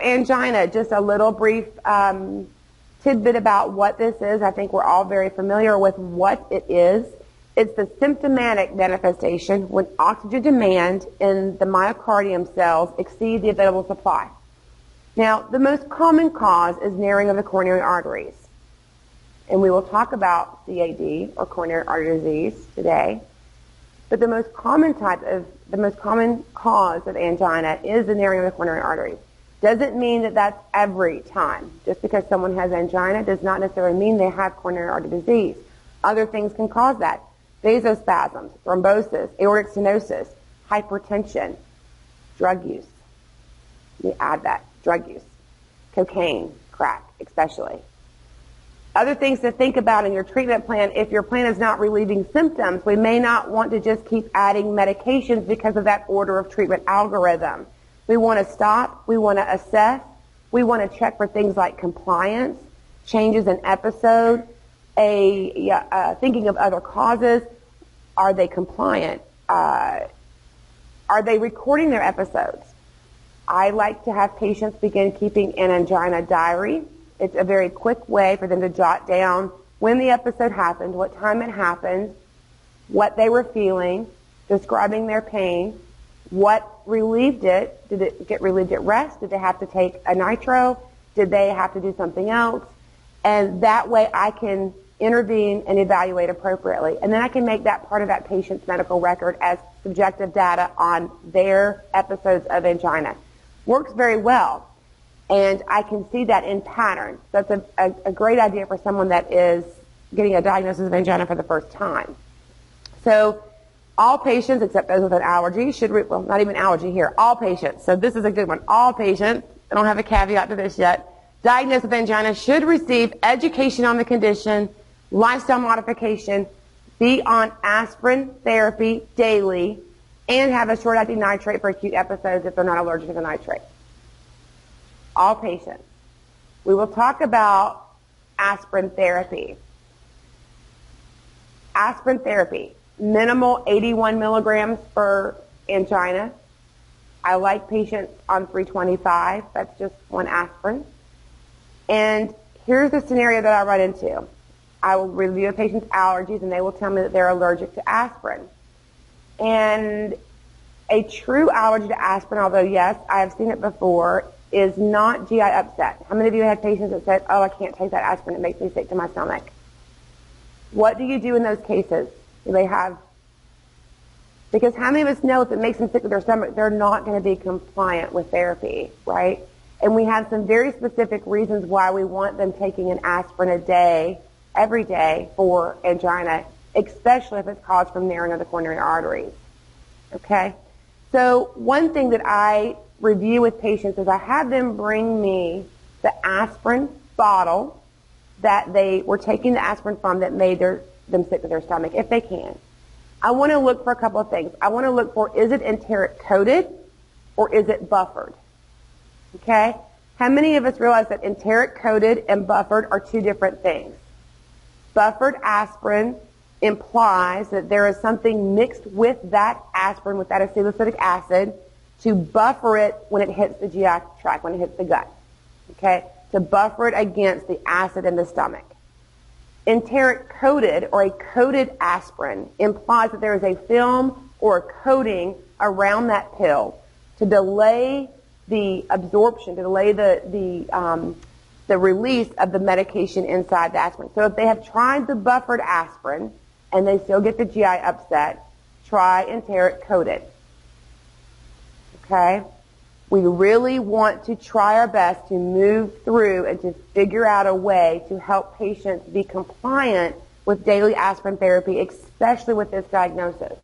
Angina, just a little brief um, tidbit about what this is. I think we're all very familiar with what it is. It's the symptomatic manifestation when oxygen demand in the myocardium cells exceed the available supply. Now, the most common cause is narrowing of the coronary arteries. And we will talk about CAD or coronary artery disease today. But the most common type of, the most common cause of angina is the narrowing of the coronary arteries. Doesn't mean that that's every time. Just because someone has angina does not necessarily mean they have coronary artery disease. Other things can cause that. Vasospasms, thrombosis, aortic stenosis, hypertension, drug use. Let me add that. Drug use. Cocaine, crack, especially. Other things to think about in your treatment plan, if your plan is not relieving symptoms, we may not want to just keep adding medications because of that order of treatment algorithm. We want to stop. We want to assess. We want to check for things like compliance, changes in episode, a uh, thinking of other causes. Are they compliant? Uh, are they recording their episodes? I like to have patients begin keeping an angina diary. It's a very quick way for them to jot down when the episode happened, what time it happened, what they were feeling, describing their pain, what relieved it. Did it get relieved at rest? Did they have to take a nitro? Did they have to do something else? And that way I can intervene and evaluate appropriately. And then I can make that part of that patient's medical record as subjective data on their episodes of angina. Works very well. And I can see that in patterns. That's a, a, a great idea for someone that is getting a diagnosis of angina for the first time. So all patients, except those with an allergy, should, re- well, not even allergy here, all patients. So this is a good one. All patients, I don't have a caveat to this yet, diagnosed with angina should receive education on the condition, lifestyle modification, be on aspirin therapy daily, and have a short-acting nitrate for acute episodes if they're not allergic to the nitrate. All patients. We will talk about aspirin therapy. Aspirin therapy minimal 81 milligrams for angina. I like patients on 325. That's just one aspirin. And here's the scenario that I run into. I will review a patient's allergies and they will tell me that they're allergic to aspirin. And a true allergy to aspirin, although yes, I have seen it before, is not GI upset. How many of you have had patients that said, oh, I can't take that aspirin, it makes me sick to my stomach? What do you do in those cases? They have because how many of us know if it makes them sick with their stomach, they're not going to be compliant with therapy, right? And we have some very specific reasons why we want them taking an aspirin a day, every day for angina, especially if it's caused from narrowing of the coronary arteries. Okay? So one thing that I review with patients is I have them bring me the aspirin bottle that they were taking the aspirin from that made their, them sick to their stomach, if they can. I want to look for a couple of things. I want to look for is it enteric coated or is it buffered? Okay? How many of us realize that enteric coated and buffered are two different things? Buffered aspirin implies that there is something mixed with that aspirin, with that acetylsalicylic acid, to buffer it when it hits the GI tract, when it hits the gut. Okay? To buffer it against the acid in the stomach. Enteric coated or a coated aspirin implies that there is a film or a coating around that pill to delay the absorption, to delay the, the, um, the release of the medication inside the aspirin. So if they have tried the buffered aspirin and they still get the GI upset, try enteric coated. Okay? We really want to try our best to move through and to figure out a way to help patients be compliant with daily aspirin therapy, especially with this diagnosis.